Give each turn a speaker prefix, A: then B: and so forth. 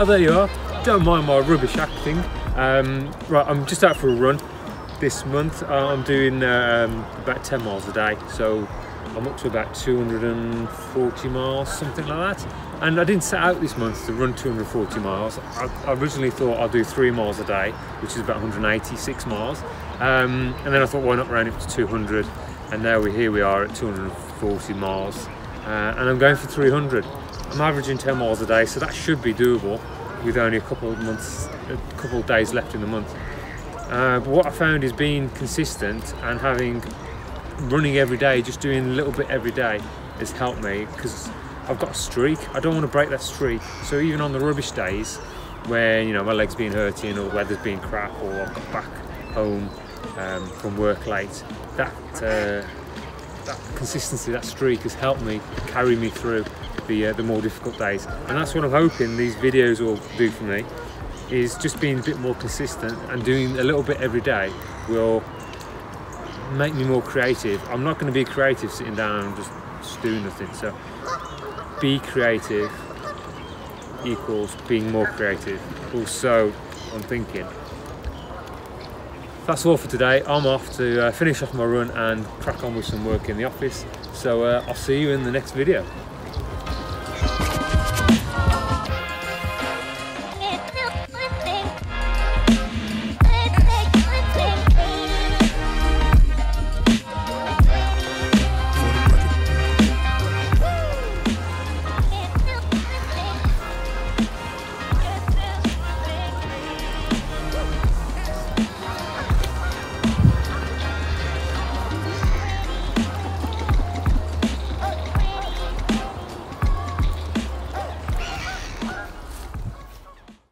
A: Oh, there you are. Don't mind my rubbish acting. Um, right, I'm just out for a run this month. Uh, I'm doing um, about 10 miles a day, so I'm up to about 240 miles, something like that. And I didn't set out this month to run 240 miles. I, I originally thought I'd do three miles a day, which is about 186 miles. Um, and then I thought, why not round it to 200? And now we here we are at 240 miles, uh, and I'm going for 300. I'm averaging 10 miles a day, so that should be doable with only a couple of months, a couple of days left in the month. Uh, but what I found is being consistent and having running every day, just doing a little bit every day, has helped me because I've got a streak. I don't want to break that streak. So even on the rubbish days, where you know my legs being hurting or the weather's being crap or I've got back home um, from work late, that uh, that consistency, that streak has helped me carry me through the uh, the more difficult days. And that's what I'm hoping these videos will do for me is just being a bit more consistent and doing a little bit every day will make me more creative. I'm not going to be creative sitting down and just, just doing nothing. So be creative equals being more creative. Also, I'm thinking. That's all for today. I'm off to uh, finish off my run and crack on with some work in the office. So uh, I'll see you in the next video.